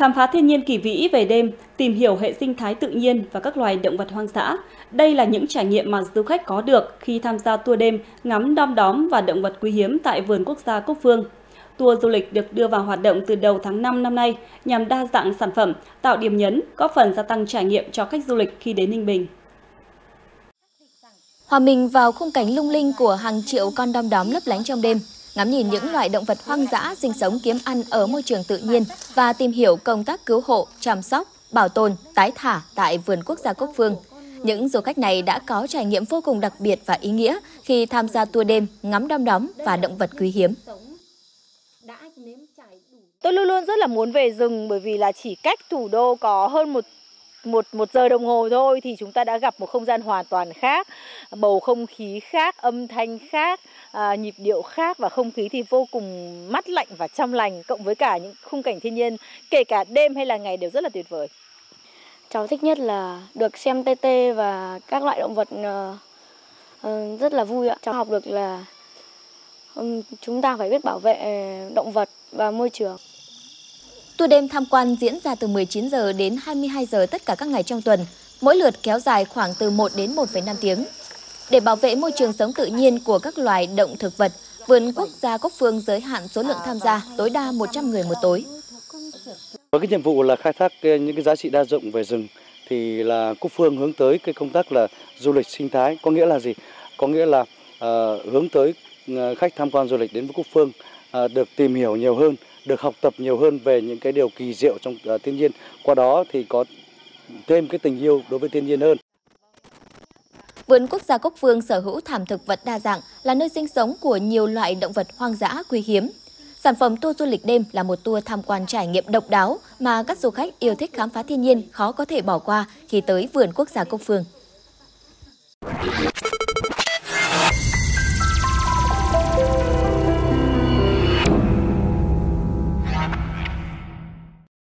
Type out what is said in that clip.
khám phá thiên nhiên kỳ vĩ về đêm, tìm hiểu hệ sinh thái tự nhiên và các loài động vật hoang dã. Đây là những trải nghiệm mà du khách có được khi tham gia tour đêm ngắm đom đóm và động vật quý hiếm tại vườn quốc gia Cúc Phương. Tour du lịch được đưa vào hoạt động từ đầu tháng 5 năm nay nhằm đa dạng sản phẩm, tạo điểm nhấn, góp phần gia tăng trải nghiệm cho khách du lịch khi đến Ninh Bình. Hòa mình vào khung cảnh lung linh của hàng triệu con đom đóm lấp lánh trong đêm, ngắm nhìn những loài động vật hoang dã sinh sống kiếm ăn ở môi trường tự nhiên và tìm hiểu công tác cứu hộ, chăm sóc, bảo tồn, tái thả tại vườn quốc gia Cốc Phương. Những du khách này đã có trải nghiệm vô cùng đặc biệt và ý nghĩa khi tham gia tour đêm ngắm đom đóm và động vật quý hiếm. Tôi luôn luôn rất là muốn về rừng bởi vì là chỉ cách thủ đô có hơn một một một giờ đồng hồ thôi thì chúng ta đã gặp một không gian hoàn toàn khác, bầu không khí khác, âm thanh khác, à, nhịp điệu khác và không khí thì vô cùng mát lạnh và trong lành cộng với cả những khung cảnh thiên nhiên kể cả đêm hay là ngày đều rất là tuyệt vời. Cháu thích nhất là được xem tê tê và các loại động vật uh, rất là vui ạ. Cháu học được là um, chúng ta phải biết bảo vệ ờ, động vật và môi trường. Tour đêm tham quan diễn ra từ 19 giờ đến 22 giờ tất cả các ngày trong tuần, mỗi lượt kéo dài khoảng từ 1 đến 1,5 tiếng. Để bảo vệ môi trường sống tự nhiên của các loài động thực vật, vườn quốc gia Cốc Phương giới hạn số lượng tham gia tối đa 100 người một tối. Với cái nhiệm vụ là khai thác những cái giá trị đa dụng về rừng thì là Cúc Phương hướng tới cái công tác là du lịch sinh thái, có nghĩa là gì? Có nghĩa là uh, hướng tới ờ, khách tham quan du lịch đến với Cúc Phương uh, được tìm hiểu nhiều hơn được học tập nhiều hơn về những cái điều kỳ diệu trong uh, thiên nhiên. Qua đó thì có thêm cái tình yêu đối với thiên nhiên hơn. Vườn quốc gia Cốc Phương sở hữu thảm thực vật đa dạng, là nơi sinh sống của nhiều loại động vật hoang dã quý hiếm. Sản phẩm tour du lịch đêm là một tour tham quan trải nghiệm độc đáo mà các du khách yêu thích khám phá thiên nhiên khó có thể bỏ qua khi tới vườn quốc gia Cốc Phương.